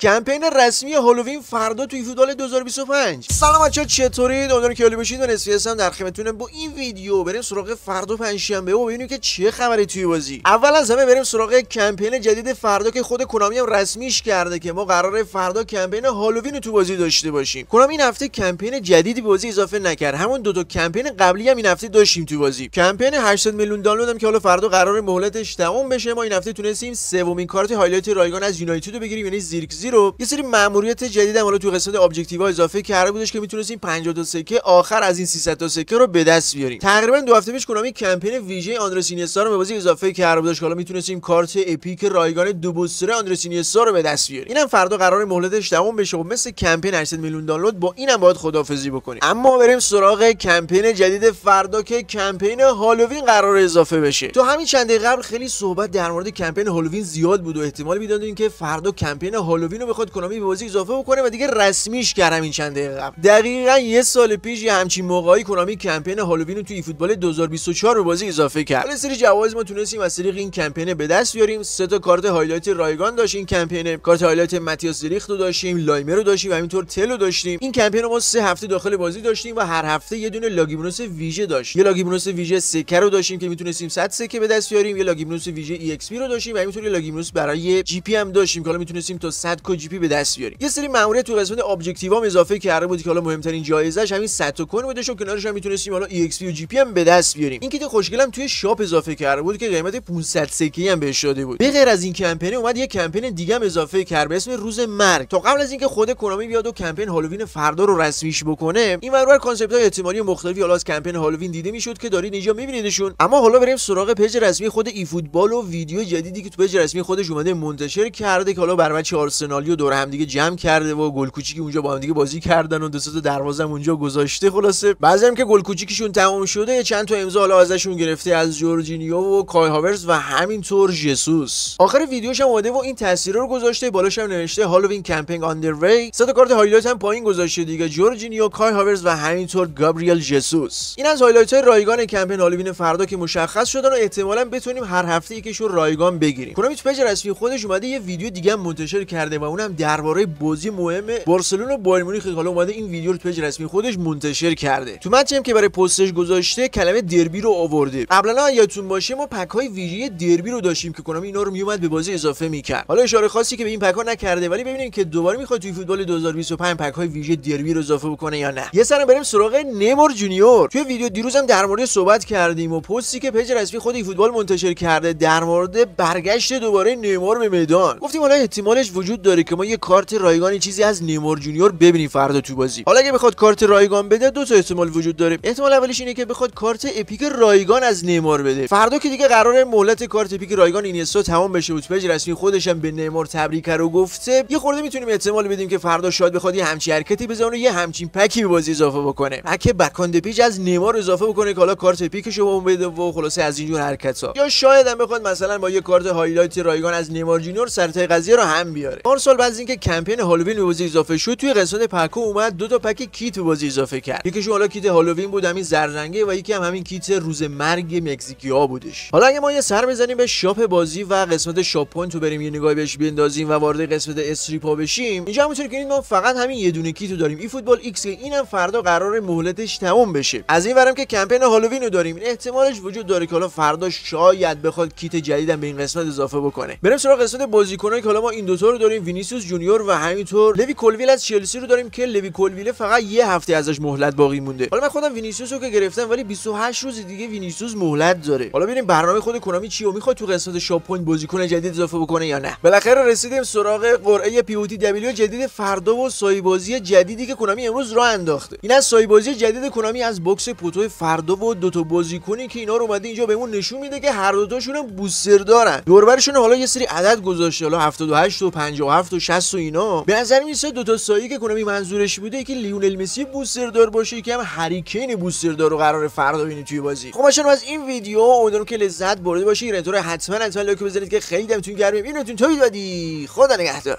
کمپین رسمی هالووین فردا توی ای فوتبال 2025 سلام بچه‌ها چطورید؟ امیدوارم که عالی باشید. و نصفی هستم در خدمتتونم با این ویدیو. بریم سراغ فردا پنجشنبه. و ببینیم که چه خبری توی بازی. اول از همه بریم سراغ کمپین جدید فردا که خود کونامی هم رسمیش کرده که ما قراره فردا کمپین هالووین رو تو بازی داشته باشیم. کونامی این هفته کمپین جدیدی به بازی اضافه نکرد. همون دو تا کمپین قبلی هم این هفته داشتیم تو بازی. کمپین 800 میلیون دانلود هم که حالا فردا قرار مهلتش تموم بشه. ما این هفته تونستیم سومین کارت highlight رایگان از یونایتد رو بگیریم یعنی زیرکزی رو یه سری ماموریت جدید حالا تو قسمت objective اضافه کرده بودش که می‌تونستیم 50 تا سکه آخر از این 300 تا سکه رو به دست بیاریم. تقریبا دو هفته پیش کونامی کمپین ویژه آندرس اینیستا رو به بازی اضافه کرده بودش که حالا می‌تونستیم کارت epic رایگان دو booster آندرس اینیستا رو به دست بیاریم. اینم فردا قرار مهلتش تموم بشه و مثل کمپین 800 میلیون دانلود با اینم باید خدافظی بکنیم. اما بریم سراغ کمپین جدید فردا که کمپین هالووین قرار اضافه بشه. تو همین چند قبل خیلی صحبت در مورد کمپین هالووین زیاد بود و احتمال می‌دادیم که فردا کمپین هالووین رو بخواد کونامی به بازی اضافه بکنه و دیگه رسمیش کردم این چند دقیقه قبل. دقیقا یه سال پیش یه همچین موقعی کونامی کمپین هالووین رو توی فوتبال 2024 به بازی اضافه کرد. یه سری جوایز ما تونستیم از طریق این کمپین به دست بیاریم. سه تا کارت highlight رایگان داشت این کمپین. کارت highlight ماتیاس ریخت رو داشتیم لایمر رو داشتیم و همینطور تل داشتیم. این کمپین رو ما سه هفته داخل بازی داشتیم و هر هفته یه دونه login bonus ویژه داشت. یه login bonus ویژه سکه رو داشتیم که می‌تونستیم 100 سکه به دست بیاریم. یه login bonus ویژه EX رو داشتیم و همینطور یه login bonus برای GP هم داشتیم که حالا می‌تونستیم تا 100 کا GP به دست بیاریم. یه سری ماموریت تو قسمت objective هم اضافه کرده بود که حالا مهمترین جایزش همین 100 تا coin بودش و کنارش هم می‌تونستیم حالا ای ایکس و جی پی هم به دست بیاریم. این کیت خوشگلم توی shop اضافه کرده بود که قیمت 500 سکه هم بهش داده بود. به غیر از این کمپین اومد یه کمپین دیگه هم اضافه کرد به اسم روز مرگ. تا قبل از اینکه خود کونامی بیاد و کمپین هالووین فردا رو رسمیش بکنه این ور concept های احتمالی مختلفی حالا از کمپین هالووین دیده می‌شد که دارید اینجا میبینیدشون. اما حالا بریم سراغ page رسمی خود ای فوتبال و ویدیو جدیدی که تو page رسمی خودش اومده منتشر کرده که حالا بر بچه آرسنالی دور هم دیگه جمع کرده و گل کوچیکی اونجا با هم دیگه بازی کردن و دو دروازه اونجا گذاشته. خلاصه بعضی هم که گل کوچیکشون تمام شده چند تا امضا حالا ازشون گرفته از جورجینیو و کای هاورز و همینطور ژسوس آخر ویدیوش هم اومده و این تاثیرا رو گذاشته بالاش هم نوشته Halloween campaign underway سه تا کارت highlight هم پایین گذاشته دیگه جورجینیو کای هاورز و همینطور گابریل ژسوس این از highlight های رایگان کمپین هالووین فردا که مشخص شدن و احتمالا بتونیم هر هفته یکیشون رایگان بگیریم. تو page رسمی خودش اومده یه ویدیو دیگه هم منتشر کرده اونم درباره بازی مهم بارسلون و بایر مونیخ حالا اومده این ویدیو رو تو page رسمی خودش منتشر کرده. تو متن که برای پستش گذاشته کلمه دربی رو آورده. قبلا یادتون باشه ما pack های ویژه دربی رو داشتیم که کونامی اینا رو میومد به بازی اضافه می‌کرد. حالا اشاره خاصی که به این pack ها نکرده ولی ببینیم که دوباره می‌خواد توی فوتبال 2025 pack های ویژه دربی رو اضافه بکنه یا نه. یه سر بریم سراغ نیمار جونیور. توی ویدیو دیروزم در مورد صحبت کردیم و پستی که page رسمی خود فوتبال منتشر کرده در مورد برگشت دوباره نیمار به میدان. گفتیم حالا احتمالش وجود که ما یه کارت رایگانی چیزی از نیمار جونیور ببینیم فردا تو بازی. حالا اگه بخواد کارت رایگان بده دو تا احتمال وجود داره. احتمال اولیش اینه که بخواد کارت epic رایگان از نیمار بده. فردا که دیگه قرار مهلت کارت epic رایگان اینیستا تمام بشه و page رسمی خودش هم به نیمار تبریک رو گفته. یه خورده می‌تونیم احتمال بدیم که فردا شاید بخواد یه همچین حرکتی بزنه و یه همچین pack ی به بازی اضافه بکنه. pack بکاند پیج از نیمار اضافه بکنه که حالا کارت اپیکشو به اون بده و خلاصه از اینجور حرکت ها یا شاید هم بخواد مثلا با یه کارت هایلایت رایگان از نیمار جونیور سرتای قضیه رو هم بیاره. پارسال بعد از اینکه کمپین هالووین به بازی اضافه شد توی قسمت پکو اومد دو تا پک کیت به بازی اضافه کرد. یکیشون حالا کیت هالووین بود همین زررنگه و یکی هم همین کیت روز مرگ مکزیکیا بودش. حالا اگه ما یه سر بزنیم به شاپ بازی و قسمت شاپ پوینت تو بریم یه نگاهی بهش بندازیم و وارد قسمت استریپا بشیم اینجا همونطور که ما فقط همین یه دونه کیتو داریم. ای فوتبال ایکس که اینم فردا قرار مهلتش تموم بشه. از این ورم که کمپین هالووین رو داریم احتمالش وجود داره که حالا فردا شاید بخواد کیت جدیدم به این قسمت اضافه بکنه. بریم سراغ قسمت بازیکنایی که حالا ما این دو رو داریم. وینیسیوس جونیور و همینطور لوی کولویل از چلسی رو داریم که لوی کولویل فقط یه هفته ازش مهلت باقی مونده. حالا من خودم وینیسیوس رو که گرفتم ولی 28 روز دیگه وینیسیوس مهلت داره. حالا ببینیم برنامه خود کنامی چی و می‌خواد تو قسمت شاپ پوینت بازیکن جدید اضافه بکنه یا نه. بالاخره رسیدیم سراغ قرعه پی او تی دبلیو جدید فردا و سایه بازی جدیدی که کنامی امروز راه انداخته. این از سایه بازی جدید کنامی از باکس پوتو فردا و دو تا بازیکنی که اینا رو اومده اینجا بهمون نشون میده که هر دو تاشون بوستر دارن دوربرشون حالا یه سری عدد گذاشته حالا 78 و 57 و 60 و اینا. به نظر میسه دو تا سایه که کنامی منظورش بوده که لیونل مسی بوستر دار باشه که هم هریکین بوستر دار رو قرار فردا ببینید توی بازی. خب بچه‌ها از این ویدیو امیدوارم که لذت برده باشید. اینطور حتما حتما لایک بزنید که خیلی دمتون گرمه اینتون توی بدی. خدا نگهدار.